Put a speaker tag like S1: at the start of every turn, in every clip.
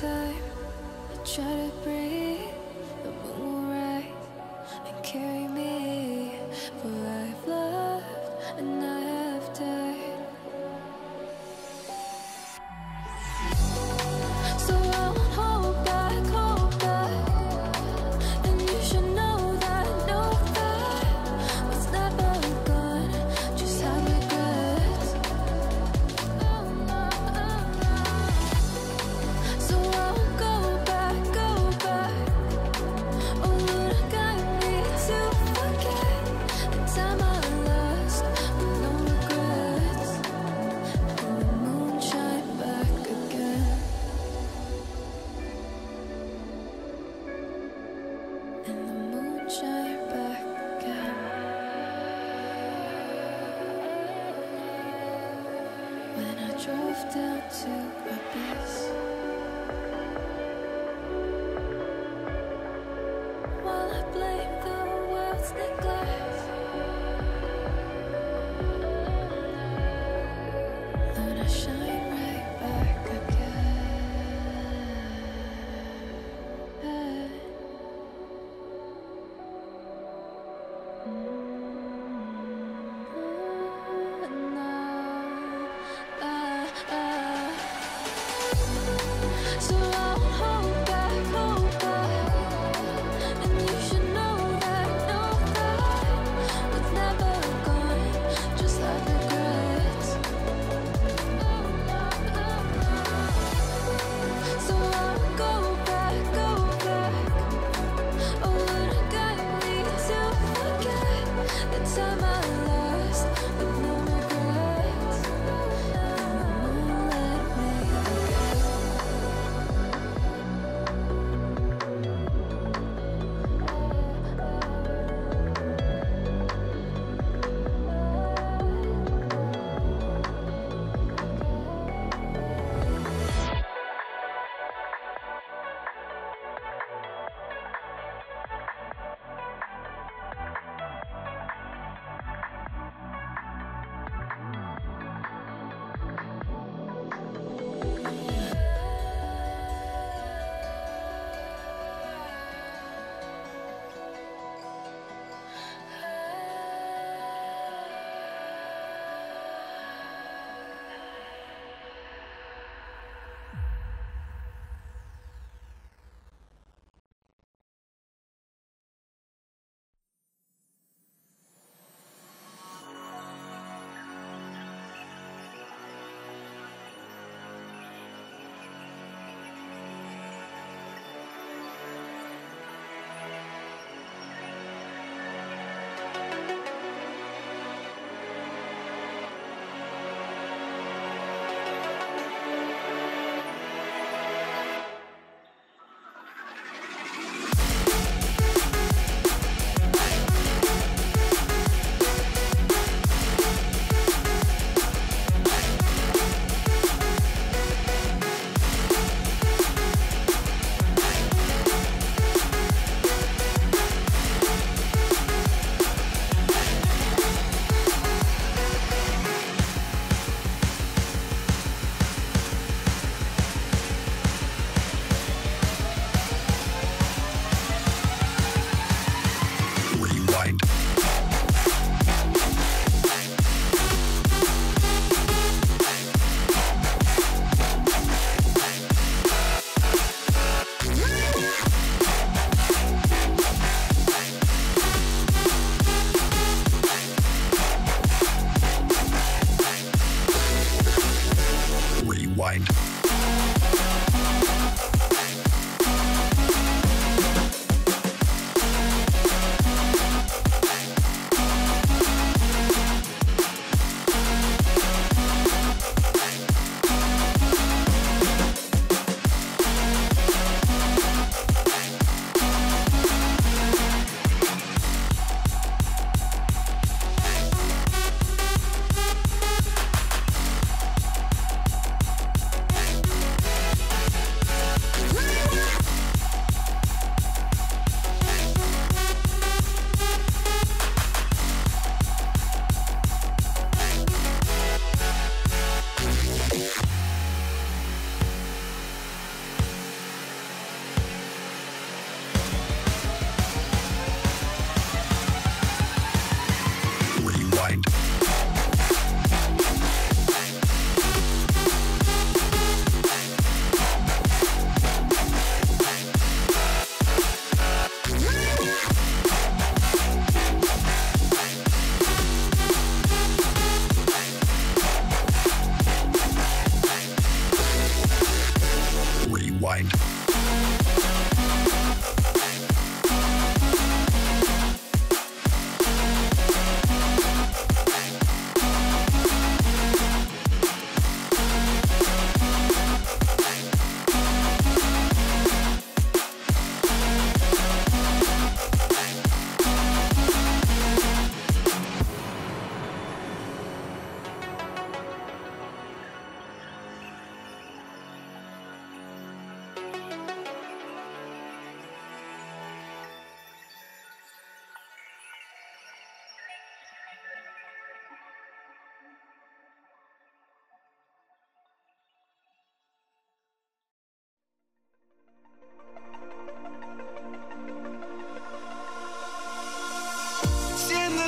S1: time.
S2: I try to breathe. Chao.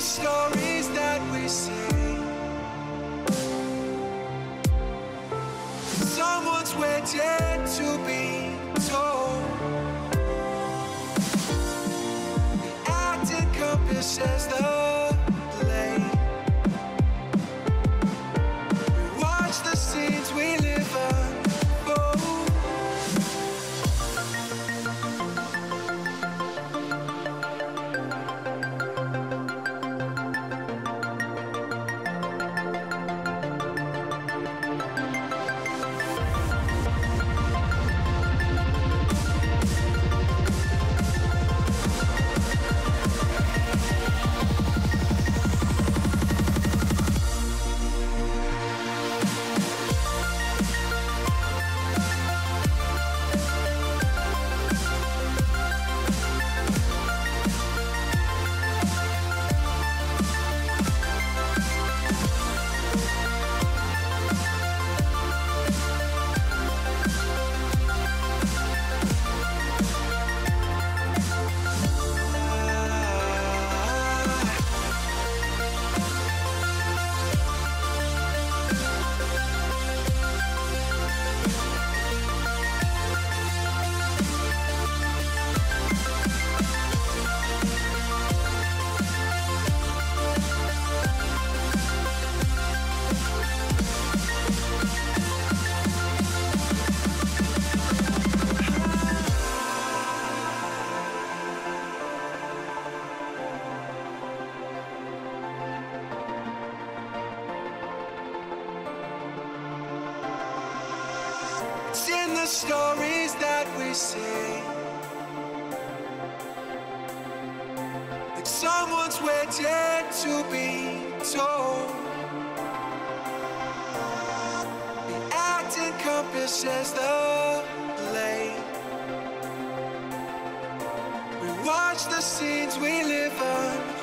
S2: Stories that we see. Someone's waiting to be told. Acting encompasses the someone's waiting to be told. The act encompasses the play. We watch the scenes we live unfold.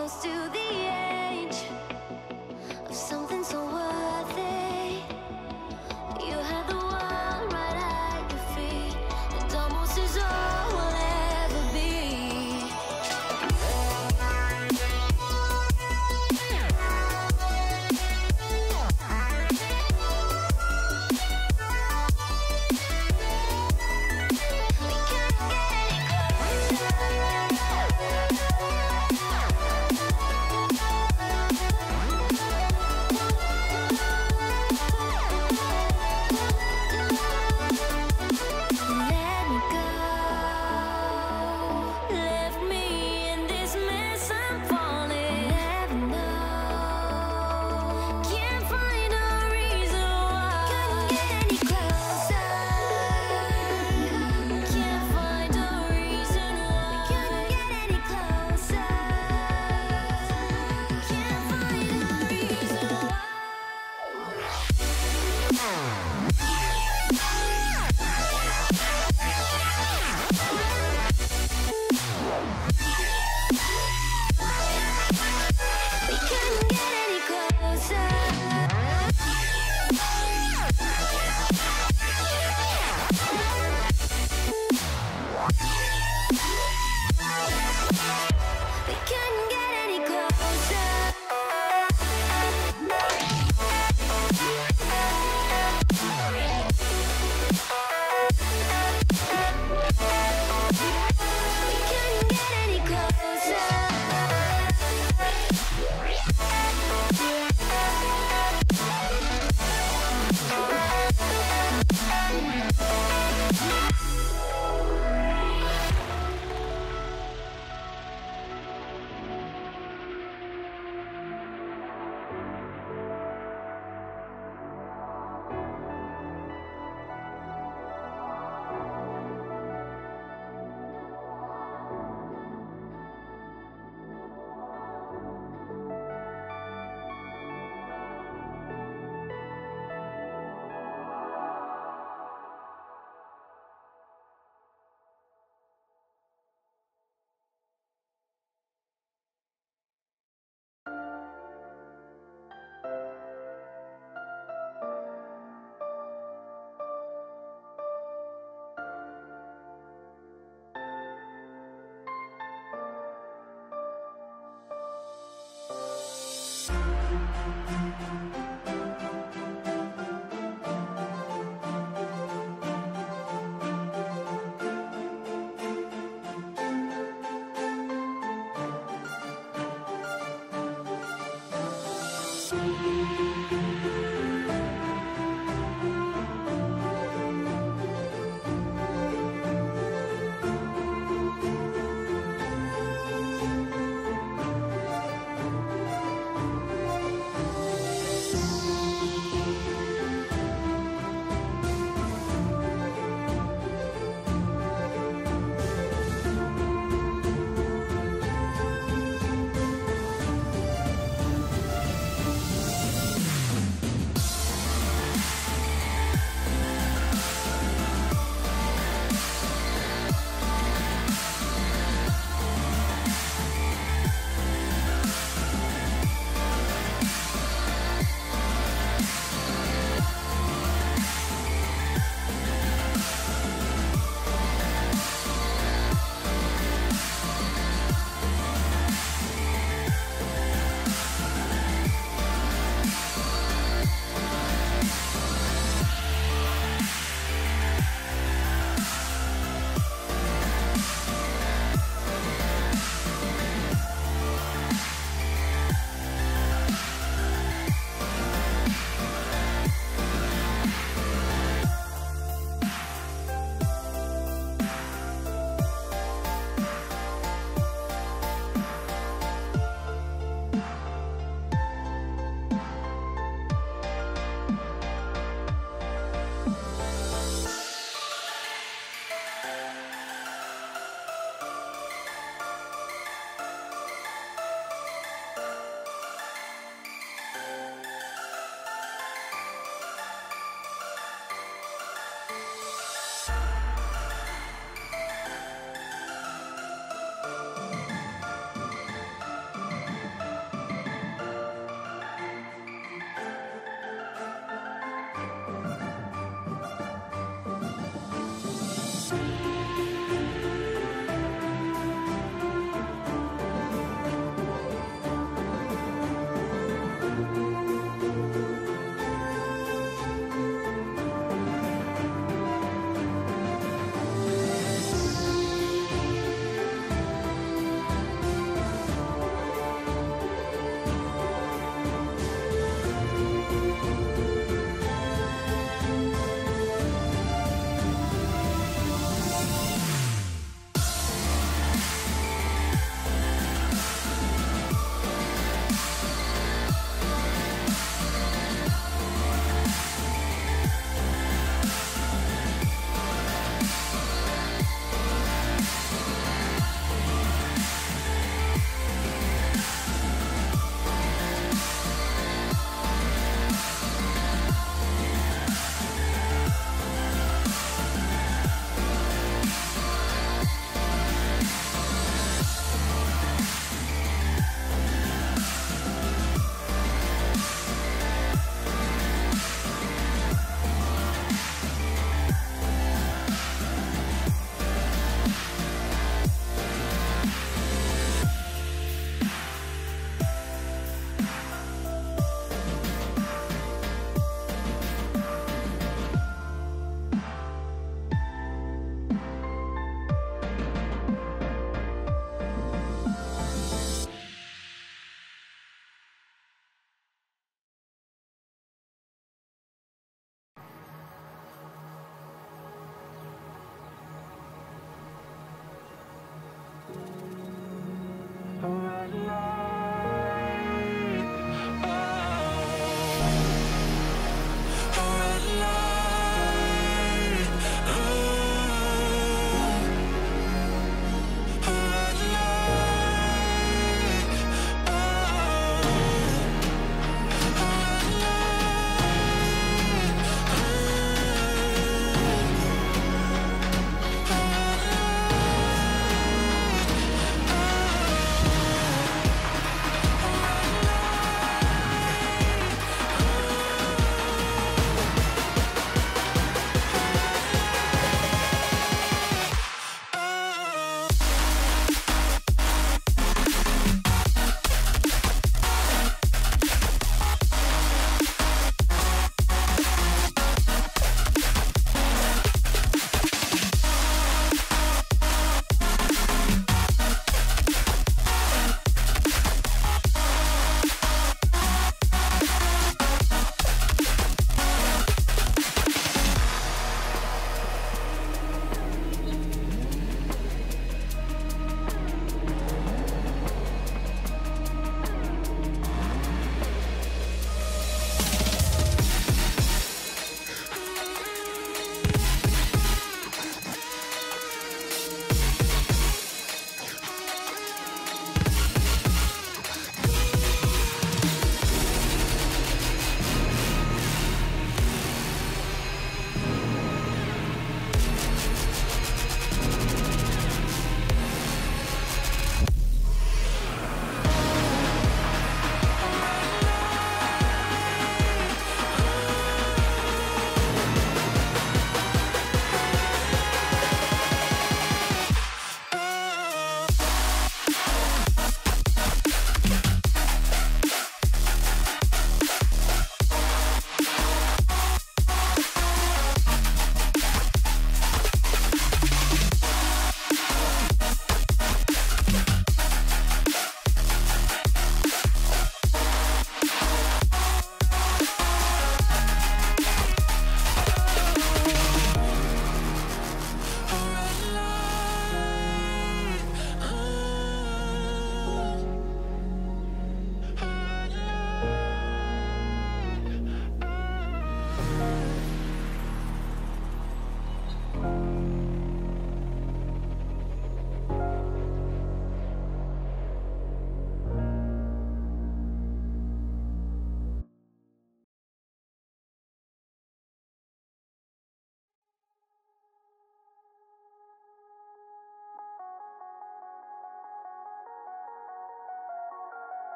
S1: close to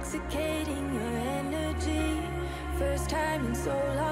S1: intoxicating your energy. First time in so long